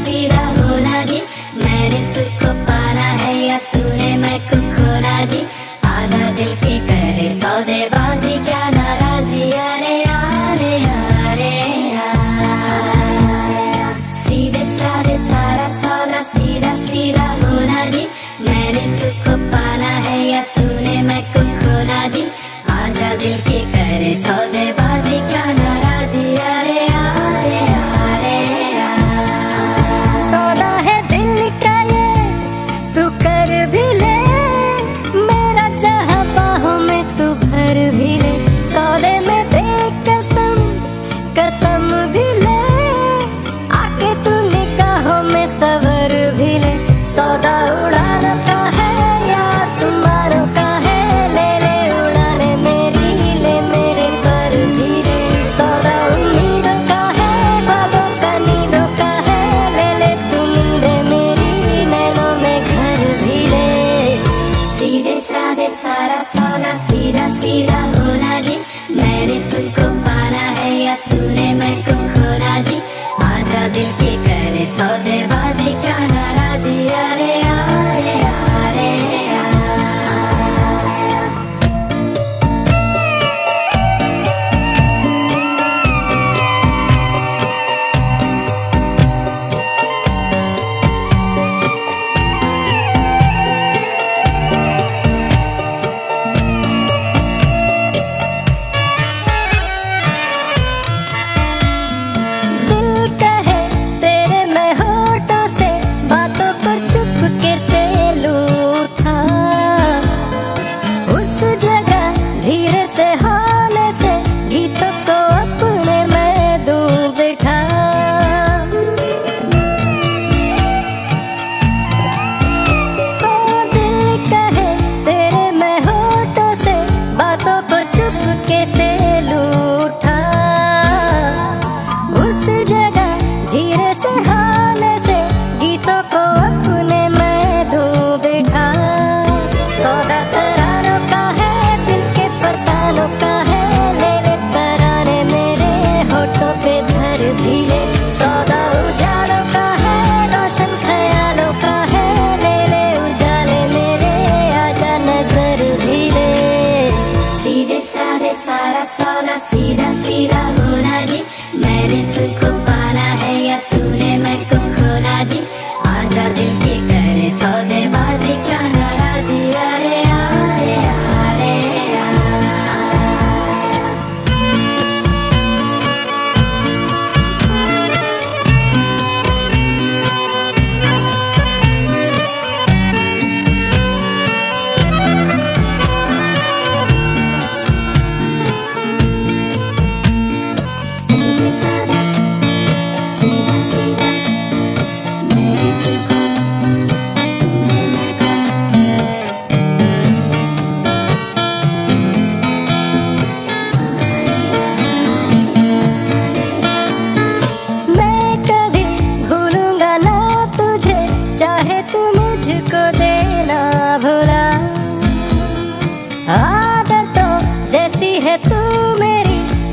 सीधा होना जी। मैंने तुझको पाना है या तूने मैं को खोना जी। आजा दिल की करे सीधे सारे सारा सौदा जी। मैंने तुझको पाना है या तूने मैं को खोना जी। आजा दिल की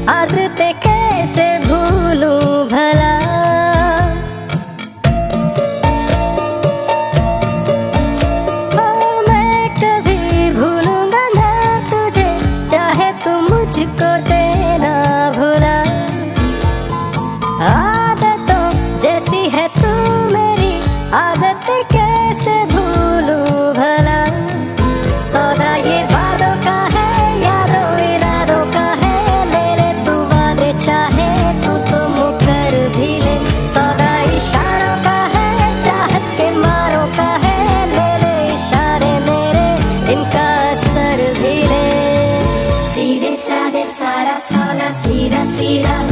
आदत कैसे भला मैं कभी तुझे, चाहे मुझको देना आदतों जैसी है तू मेरी, आदत आदतें la sira, sira.